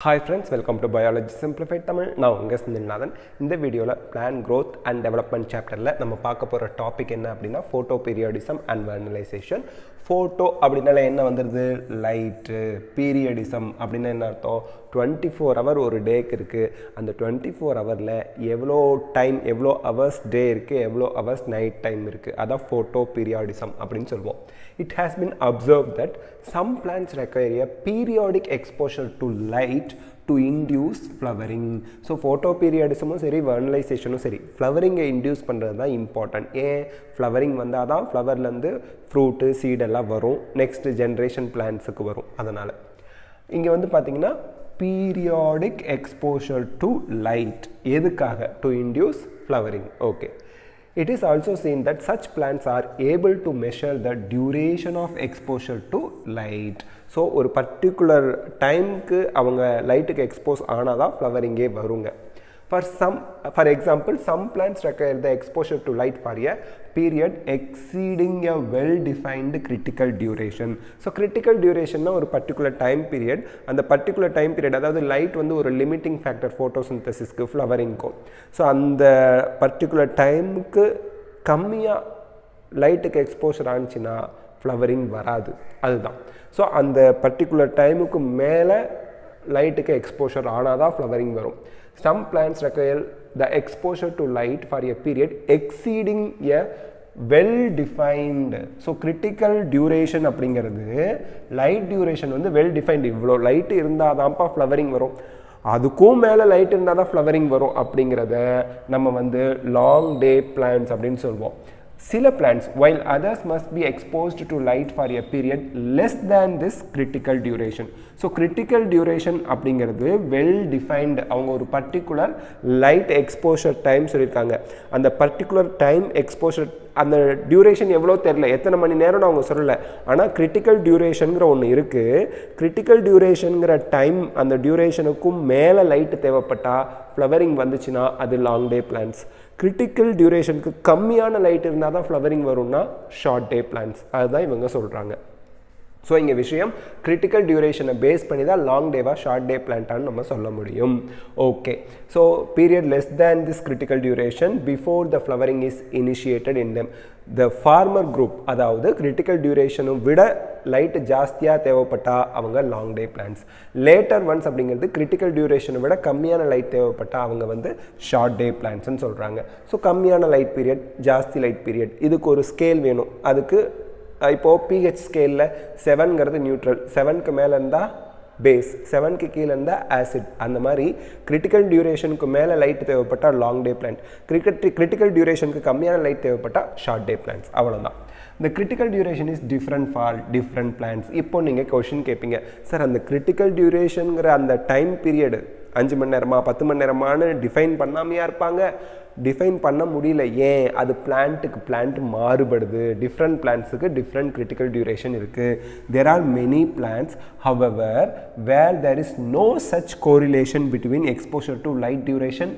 Hi friends welcome to biology simplified Tamil நான் உங்கள் செந்தில்நாதன் இந்த வீடியோவில் பிளான் க்ரோத் அண்ட் டெவலப்மெண்ட் சாப்டரில் நம்ம பார்க்க போகிற டாபிக் என்ன அப்படின்னா photoperiodism and vernalisation photo அப்படின்னால என்ன வந்துடுது லைட்டு பீரியடிசம் அப்படின்னா என்ன அர்த்தம்? டுவெண்ட்டி ஃபோர் ஹவர் ஒரு டேக்கு இருக்குது அந்த டுவெண்ட்டி ஃபோர் ஹவரில் எவ்வளோ டைம் எவ்வளோ ஹவர்ஸ் டே இருக்குது எவ்வளோ ஹவர்ஸ் நைட் டைம் இருக்குது அதான் ஃபோட்டோ பீரியாடிசம் அப்படின்னு சொல்லுவோம். It has been observe that some plants require a periodic exposure to light to induce flowering so photo பீரியடிசமும் சரி வெர்னலைசேஷனும் சரி ஃப்ளவரிங்கை இன்டியூஸ் பண்ணுறது தான் இம்பார்ட்டன்ட் ஏன்? ஃப்ளவரிங் வந்தால் தான் ஃப்ளவர்லேருந்து ஃப்ரூட்டு சீடெல்லாம் வரும். நெக்ஸ்ட் ஜென்ரேஷன் பிளான்ஸுக்கு வரும். அதனால். இங்கே வந்து பார்த்தீங்கன்னா பீரியாடிக் எக்ஸ்போஷர் டு லைட் எதுக்காக? To induce flowering okay It is also seen that such plants are able to measure the duration of exposure to light. So ஒரு பர்டிகுலர் டைம்க்கு அவங்க லைட்டுக்கு எக்ஸ்போஸ் ஆனால் தான் ஃப்ளவரிங்கே வருங்க. For some for example some plants require the exposure to light for a period exceeding a well defined critical duration so critical டியூரேஷன்னா ஒரு particular time period அந்த பர்டிகுலர் டைம் பீரியட் அதாவது லைட் வந்து ஒரு லிமிட்டிங் ஃபேக்டர் ஃபோட்டோசிந்தசிஸ்க்கு ஃப்ளவரிங்க்கும் so அந்த particular டைமுக்கு கம்மியாக லைட்டுக்கு எக்ஸ்போஷர் ஆனிச்சுன்னா ஃப்ளவரிங் வராது. அதுதான். ஸோ அந்த பர்டிகுலர் டைமுக்கு மேலே லைட்டுக்கு எக்ஸ்போஷர் ஆனால் தான் ஃப்ளவரிங் வரும். Some plants require the exposure to light for a period exceeding a well defined so critical duration அப்படிங்கிறது லைட் டியூரேஷன் வந்து வெல் டிஃபைன்டு இவ்வளோ லைட் இருந்தால் தான்ப்பா ஃப்ளவரிங் வரும். அதுக்கும் மேலே லைட் இருந்தால் தான் ஃப்ளவரிங் வரும் அப்படிங்கிறத நம்ம வந்து லாங் டே பிளான்ஸ் அப்படின்னு சொல்லுவோம் சில plants while others must be exposed to light for a period less than this critical duration so critical duration அப்படிங்கிறது வெல் டிஃபைன்டு அவங்க ஒரு பர்டிகுலர் லைட் எக்ஸ்போஷர் டைம் சொல்லியிருக்காங்க அந்த பர்டிகுலர் டைம் எக்ஸ்போஷர் அந்த duration எவ்வளோ தெரில. எத்தனை மணி நேரம்னு அவங்க சொல்லலை. ஆனால் கிரிட்டிக்கல் டியூரேஷனுங்கிற ஒன்று இருக்குது கிரிட்டிக்கல் டியூரேஷனுங்கிற டைம் அந்த டியூரேஷனுக்கும் மேலே லைட்டு தேவைப்பட்டால் ஃப்ளவரிங் வந்துச்சுன்னா அது லாங் டே பிளான்ஸ் கிரிட்டிக்கல் டியூரேஷனுக்கு கம்மியான லைட் இருந்தால் தான் ஃப்ளவரிங் வரும்னா ஷார்ட் டே பிளான்ஸ் அதுதான் இவங்க சொல்கிறாங்க ஸோ இங்கே விஷயம் கிரிட்டிக்கல் டியூரேஷனை பேஸ் பண்ணி தான் லாங் டேவா ஷார்ட் டே பிளான்ட்டான்னு நம்ம சொல்ல முடியும். Okay so period less than this critical duration before the flowering is initiated in them the former group அதாவது கிரிட்டிக்கல் டியூரேஷனும் விட லைட்டு ஜாஸ்தியாக தேவைப்பட்டால் அவங்க long day plants latter ones அப்படிங்கிறது கிரிட்டிக்கல் டியூரேஷனை விட கம்மியான லைட் தேவைப்பட்டால் அவங்க வந்து ஷார்ட் டே பிளான்ஸ்னு சொல்கிறாங்க ஸோ கம்மியான லைட் பீரியட் ஜாஸ்தி லைட் பீரியட் இதுக்கு ஒரு ஸ்கேல் வேணும். அதுக்கு இப்போது பிஹெச் ஸ்கேலில் செவன்கிறது நியூட்ரல் செவனுக்கு மேலே இருந்தால் பேஸ் செவனுக்கு கீழே இருந்தால் ஆசிட் அந்த மாதிரி கிரிட்டிக்கல் டியூரேஷனுக்கு மேலே லைட் தேவைப்பட்டால் long day plant cricket critical டியூரேஷனுக்கு கம்மியான லைட் தேவைப்பட்டால் ஷார்ட் டே பிளான்ஸ் அவ்வளோதான் இந்த critical duration is different for different plants இப்போ நீங்கள் கொஷின் கேட்பீங்க சார் அந்த கிரிட்டிக்கல் டியூரேஷனுங்கிற அந்த டைம் பீரியடு அஞ்சு மணி நேரமா பத்து மணி நேரமானு டிஃபைன் பண்ணாமையாக இருப்பாங்க? டிஃபைன் பண்ண முடியல. ஏன்? அது பிளான்ட்டுக்கு பிளான்ட் மாறுபடுது. டிஃப்ரெண்ட் பிளான்ஸுக்கு டிஃப்ரெண்ட் கிரிட்டிக்கல் டியூரேஷன் இருக்குது there are many plants however where there is no such correlation between exposure to light duration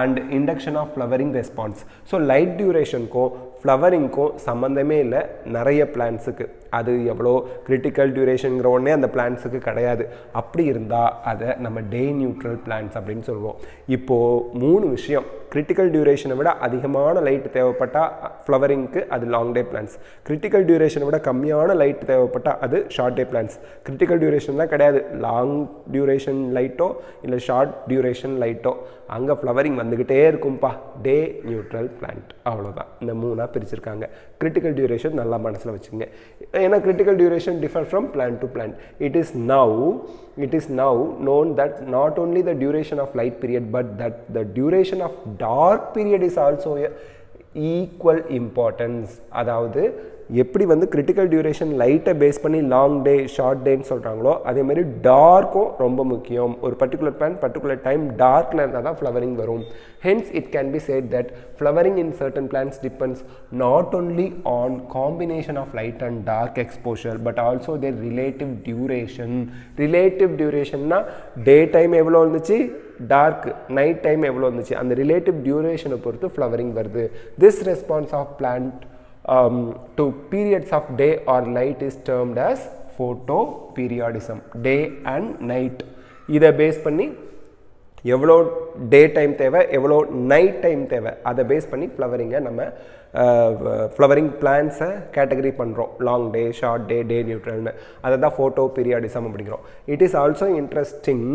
and induction of flowering response so light டியூரேஷனுக்கும் ஃப்ளவரிங்க்கும் சம்மந்தமே இல்லை. நிறைய பிளான்ஸுக்கு அது எவ்வளோ கிரிட்டிக்கல் டியூரேஷனுங்கிற ஒன்றே அந்த பிளான்ஸுக்கு கிடையாது. அப்படி இருந்தால் அதை நம்ம டே நியூட்ரல் பிளான்ஸ் அப்படின்னு சொல்லுவோம். இப்போது மூணு விஷயம். கிரிட்டிக்கல் டியூரேஷனை விட அதிகமான லைட் தேவைப்பட்டால் ஃப்ளவரிங்க்கு அது லாங் டே பிளான்ஸ் கிரிட்டிக்கல் டியூரேஷனை விட கம்மியான லைட் தேவைப்பட்டால் அது ஷார்ட் டே பிளான்ஸ் கிரிட்டிக்கல் டியூரேஷன்லாம் கிடையாது. லாங் டியூரேஷன் லைட்டோ இல்லை ஷார்ட் டியூரேஷன் லைட்டோ அங்கே ஃப்ளவரிங் வந்துக்கிட்டே இருக்கும்ப்பா டே நியூட்ரல் பிளான்ட் அவ்வளோதான் இந்த மூணாக பிரிச்சிருக்காங்க கிரிட்டிக்கல் டியூரேஷன் நல்லா மனசில் வச்சுங்க ஏன்னா critical duration differ from plant to plant it is now it is now known that not only the duration of light period but that the duration of dark period is also equal importance அதாவது எப்படி வந்து critical duration லைட்டை base பண்ணி long day short டேன்னு சொல்கிறாங்களோ அதே மாதிரி டார்க்கும் ரொம்ப முக்கியம். ஒரு பர்டிகுலர் பிளான் பர்டிகுலர் டைம் டார்க்கில் இருந்தால் தான் ஃப்ளவரிங் வரும். Hence it can be said that flowering in certain plants depends not only on combination of light and dark exposure but also their relative duration relative டியூரேஷன்னா day time எவ்வளோ இருந்துச்சு? Dark night time எவ்வளோ இருந்துச்சு அந்த relative டியூரேஷனை பொறுத்து flowering வருது. This response of plant to periods of day or night is termed as photoperiodism day and night இதை base பண்ணி எவ்வளோ டே டைம் தேவை எவ்வளோ நைட் டைம் தேவை அதை பேஸ் பண்ணி ஃப்ளவரிங்கை நம்ம ஃப்ளவரிங் பிளான்ஸை கேட்டகரி பண்ணுறோம் long day short day day நியூட்ரல்னு அதை தான் ஃபோட்டோ பீரியாடிசம் அப்படிங்கிறோம். It is also interesting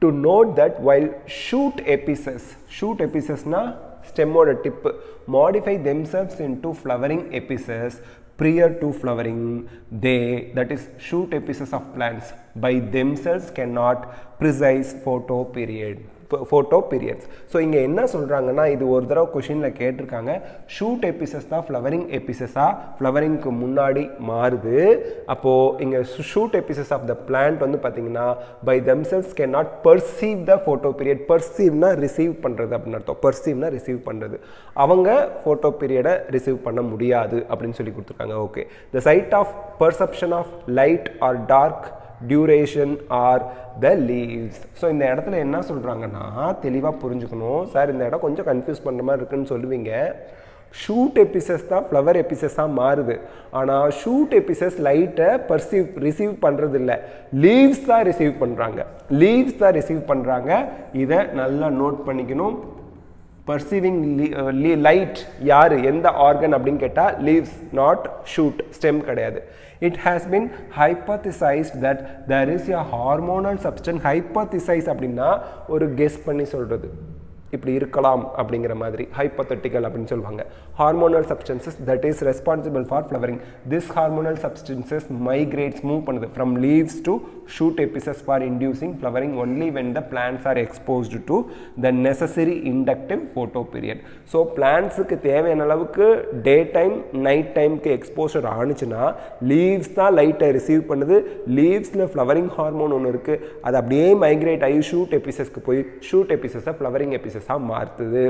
to note that while shoot apices, shoot apices na stem or tip modify themselves into flowering apices prior to flowering they that is shoot apices of plants by themselves cannot precise photoperiod. Photoperiods so இங்கே என்ன சொல்கிறாங்கன்னா இது ஒரு தடவை கொஷினில் கேட்டிருக்காங்க. Shoot apices தான் flowering எபிசஸாக ஃப்ளவரிங்க்கு முன்னாடி மாறுது. அப்போது இங்கே shoot apices of the plant வந்து பார்த்தீங்கன்னா by themselves can not perceive the photoperiod பர்சீவ்னா receive பண்ணுறது அப்படின்னு அர்த்தம். பர்சீவ்னா ரிசீவ் பண்ணுறது அவங்க ஃபோட்டோ பீரியடை ரிசீவ் பண்ண முடியாது அப்படின்னு சொல்லி கொடுத்துருக்காங்க. Okay the site of perception of light or dark duration are the leaves so இந்த இடத்துல என்ன சொல்கிறாங்கன்னா தெளிவாக புரிஞ்சுக்கணும். சார் இந்த இடம் கொஞ்சம் கன்ஃபியூஸ் பண்ணுற மாதிரி இருக்குன்னு சொல்லுவீங்க. ஷூட் எபிசஸ் தான் ஃப்ளவர் எபிசஸாக மாறுது. ஆனால் ஷூட் எபிசஸ் லைட்டை பர்சீவ் ரிசீவ் பண்ணுறது இல்லை லீவ்ஸ் தான் ரிசீவ் பண்ணுறாங்க லீவ்ஸ் தான் ரிசீவ் பண்ணுறாங்க இதை நல்லா நோட் பண்ணிக்கணும். பர்சீவிங் லைட் யார்? எந்த ஆர்கன் அப்படின்னு கேட்டால் லீவ்ஸ் நாட் ஷூட் ஸ்டெம் கிடையாது. It has been hypothesised that there is a hormonal substance hypothesise அப்படின்னா ஒரு கெஸ் பண்ணி சொல்கிறது இப்படி இருக்கலாம் அப்படிங்கிற மாதிரி ஹைப்பத்தட்டிக்கல் அப்படின்னு சொல்லுவாங்க. Hormonal substances that is responsible for flowering this hormonal substances migrates move பண்ணுது. From leaves to shoot apices for inducing flowering only when the plants are exposed to the necessary inductive photoperiod so பிளான்ஸுக்கு தேவையான அளவுக்கு day time night டைமுக்கு exposure ஆணுச்சுன்னா leaves தான் லைட்டை receive பண்ணுது. லீவ்ஸில் flowering hormone ஒன்று இருக்குது அது அப்படியே மைக்ரேட் ஆகி ஷூட் எபிசஸ்க்கு போய் ஷூட் எபிசஸை ஃப்ளவரிங் எபிசஸாக மாற்றுது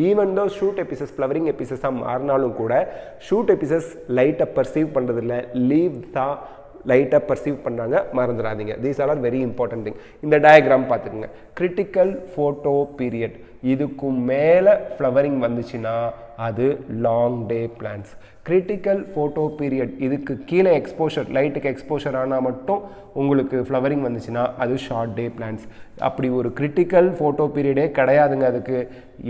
even though shoot apices flowering எபிசஸாக மாறினாலும் கூட ஷூட் எபிசஸ் லைட்டை பர்சீவ் பண்ணுறதில்ல லீவ் தான் லைட்டாக பர்சீவ் பண்ணாங்க மறந்துடாதீங்க these are are very important thing இந்த டயக்ராம் பார்த்துக்குங்க. கிரிட்டிக்கல் ஃபோட்டோ பீரியட் இதுக்கும் மேலே ஃப்ளவரிங் வந்துச்சுன்னா அது long day plants critical photoperiod இதுக்கு கீழே எக்ஸ்போஷர் லைட்டுக்கு எக்ஸ்போஷர் ஆனால் மட்டும் உங்களுக்கு ஃப்ளவரிங் வந்துச்சுன்னா அது ஷார்ட் டே பிளான்ஸ் அப்படி ஒரு கிரிட்டிக்கல் ஃபோட்டோ பீரியடே கிடையாதுங்க அதுக்கு.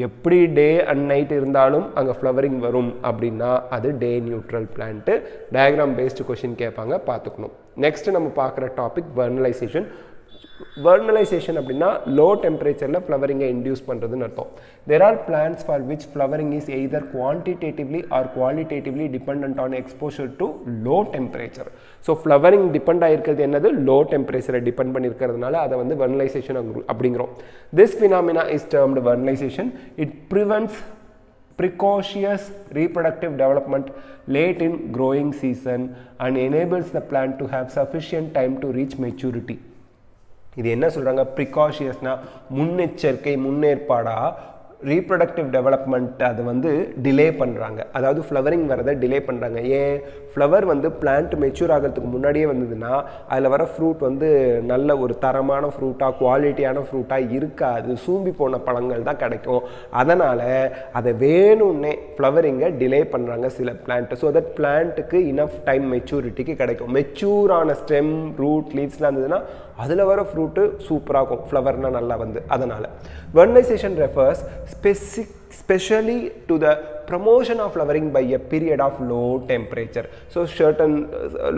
எப்படி டே அண்ட் நைட் இருந்தாலும் அங்கே ஃப்ளவரிங் வரும் அப்படின்னா அது day neutral plant diagram based question கேட்பாங்க பார்த்துக்கணும். நெக்ஸ்ட் நம்ம பார்க்குற டாபிக் வர்னலைசேஷன் வெர்னலைசேஷன் அப்படின்னா லோ டெம்பரேச்சரில் ஃப்ளவரிங்கை இன்டியூஸ் பண்ணுறதுன்னு அர்த்தம். There are plants for which flowering is either quantitatively or qualitatively depend on exposure to low temperature so flowering depend ஆகிருக்கிறது என்னது? லோ டெம்பரேச்சரை டிபெண்ட் பண்ணியிருக்கிறதுனால அதை வந்து வெர்னலைசேஷன் அப்படிங்கிறோம். This phenomena is termed vernalisation it prevents precocious reproductive development late in growing season and enables the plant to have sufficient time to reach maturity. இது என்ன சொல்கிறாங்க ப்ரிகாஷியஸ்னா முன்னெச்சரிக்கை முன்னேற்பாடாக ரீப்ரொடக்டிவ் டெவலப்மெண்ட் அதை வந்து டிலே பண்ணுறாங்க அதாவது ஃப்ளவரிங் வரதை டிலே பண்ணுறாங்க ஏன்? ஃப்ளவர் வந்து பிளான்ட் மெச்சூர் ஆகிறதுக்கு முன்னாடியே வந்ததுன்னா அதில் வர ஃப்ரூட் வந்து நல்ல ஒரு தரமான ஃப்ரூட்டாக குவாலிட்டியான ஃப்ரூட்டாக இருக்காது. சூம்பி போன பழங்கள் தான் கிடைக்கும். அதனால் அதை வேணும்னே ஃப்ளவரிங்கை டிலே பண்ணுறாங்க சில பிளான்ட்டு ஸோ தட் பிளான்ட்டுக்கு இனஃப் டைம் மெச்சூரிட்டிக்கு கிடைக்கும். மெச்சூரான ஸ்டெம் ரூட் லீவ்ஸ்லாம் இருந்ததுன்னா அதில் வர ஃப்ரூட்டு சூப்பராக இருக்கும். ஃப்ளவர்னால் நல்லா வந்து. அதனால். Vernalisation refers specific specially to the promotion of flowering by a period of low temperature so certain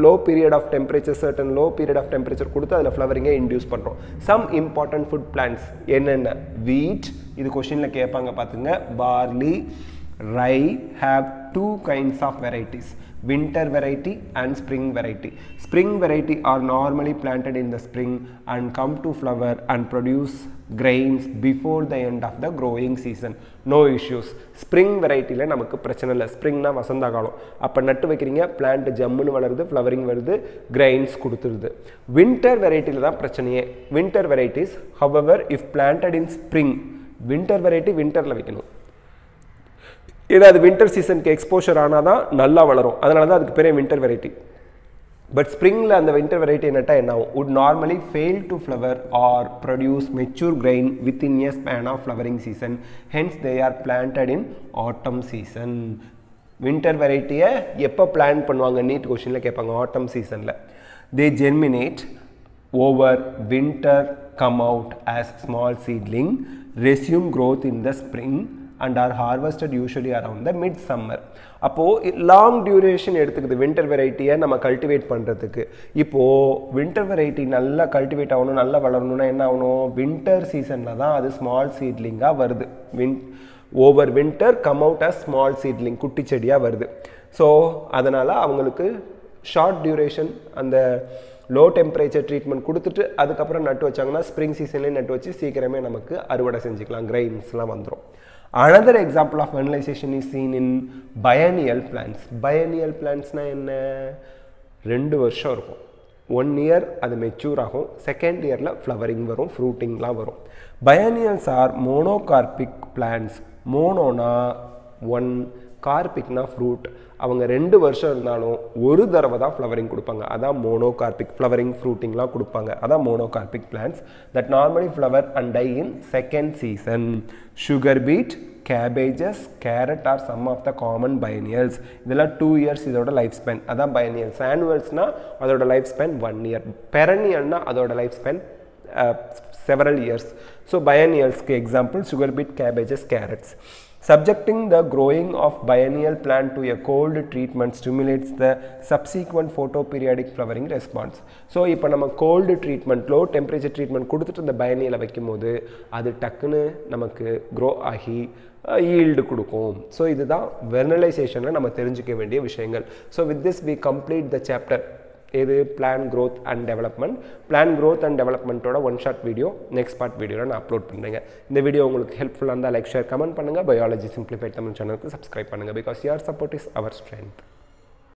low period of temperature certain low period of temperature கொடுத்து அதில் ஃப்ளவரிங்கை இன்டியூஸ் பண்ணுறோம் சம் இம்பார்ட்டன்ட் ஃபுட் பிளான்ஸ் என்னென்ன? Wheat இது கொஷினில் கேட்பாங்க பார்த்துங்க barley rye have two kinds of varieties winter variety and spring variety. Spring variety are normally planted in the spring and come to flower and produce grains before the end of the growing season no issues spring வெரைட்டியில் நமக்கு பிரச்சனை இல்லை. ஸ்ப்ரிங்னா வசந்த காலம். அப்போ நட்டு வைக்கிறீங்க plant ஜம்முன்னு வளருது flowering வருது கிரெயின்ஸ் கொடுத்துருது. வின்டர் வெரைட்டியில் தான் பிரச்சனையே. Winter varieties however if planted in spring winter variety வின்டரில் வைக்கணும். ஏன்னா அது வின்டர் சீசனுக்கு எக்ஸ்போஷர் ஆனால் தான் நல்லா வளரும். அதனால தான் அதுக்கு பெரிய வின்டர் வெரைட்டி பட் ஸ்ப்ரிங்கில் அந்த வின்டர் வெரைட்டி நட்டா என்ன ஆகும் would normally fail to flower or produce mature grain within year span of flowering season hence they are planted in autumn season winter வெரைட்டியை எப்போ பிளான் பண்ணுவாங்க நீட் கொஷினில் கேட்பாங்க ஆட்டம் சீசனில் they germinate over winter come out as small seedling resume growth in the spring and are harvested usually around the mid summer அப்போது long duration எடுத்துக்குது winter வெரைட்டியை நம்ம cultivate பண்ணுறதுக்கு இப்போது வின்டர் வெரைட்டி நல்லா கல்டிவேட் ஆகணும் நல்லா வளரணும்னா என்ன ஆகணும்? வின்டர் சீசனில் தான் அது ஸ்மால் சீட்லிங்காக வருது. Win over winter come out as small seedling குட்டி செடியாக வருது. ஸோ அதனால் அவங்களுக்கு ஷார்ட் டியூரேஷன் அந்த லோ டெம்பரேச்சர் ட்ரீட்மெண்ட் கொடுத்துட்டு அதுக்கப்புறம் நட்டு வச்சாங்கன்னா ஸ்ப்ரிங் சீசன்லேயே நட்டு வச்சு சீக்கிரமே நமக்கு அறுவடை செஞ்சுக்கலாம் கிரைன்ஸ்லாம் வந்துடும் another example of vernalisation is seen in biennial plants biennial பிளான்ஸ்னால் என்ன? ரெண்டு வருஷம் இருக்கும். ஒன் இயர் அது மெச்சூர் ஆகும். செகண்ட் இயரில் ஃப்ளவரிங் வரும் ஃப்ரூட்டிங்லாம் வரும். பயனியல்ஸ் ஆர் மோனோகார்பிக் பிளான்ஸ் மோனோனா ஒன் கார்பிக்னா ஃப்ரூட். அவங்க ரெண்டு வருஷம் இருந்தாலும் ஒரு தடவை தான் ஃப்ளவரிங் கொடுப்பாங்க. அதான் மோனோகார்பிக் ஃப்ளவரிங் ஃப்ரூட்டிங்லாம் கொடுப்பாங்க. அதான் monocarpic plants that normally flower and die in second season sugar beet cabbages carrot are some of the common biennials இதெல்லாம் டூ இயர்ஸ் இதோட லைஃப் ஸ்பென் அதான் பயனியல்ஸ் ஆனுவல்ஸ்னால் அதோட லைஃப் ஸ்பென் ஒன் இயர் பெரனியல்னால் அதோட life span several years so பயனியல்ஸ்க்கு example sugar beet cabbages carrots Subjecting the growing of biennial plant to a cold treatment stimulates the subsequent photoperiodic flowering response. So இப்போ நம்ம cold treatment low temperature treatment கொடுத்துட்டு இந்த பயனியில் வைக்கும்போது அது டக்குன்னு நமக்கு grow ஆகி yield கொடுக்கும். ஸோ இதுதான் வெர்னலைசேஷனில் நம்ம தெரிஞ்சுக்க வேண்டிய விஷயங்கள். So with this we complete the chapter இது plant growth and development plant growth and டெவலப்மெண்ட்டோட one short video next part வீடியோவில் நான் அப்லோட் பண்ணுறேங்க இந்த வீடியோ உங்களுக்கு ஹெல்ப்ஃபுல்லாக இருந்தால் லைக் ஷேர் கமெண்ட் பண்ணுங்கள் பயாலஜி சிம்பிளிஃபைட் தமிழ் சேனலுக்கு சப்ஸ்கிரைப் பண்ணுங்கள் பிகாஸ் யார் சப்போர்ட் இஸ் அவர் ஸ்ட்ரென்த்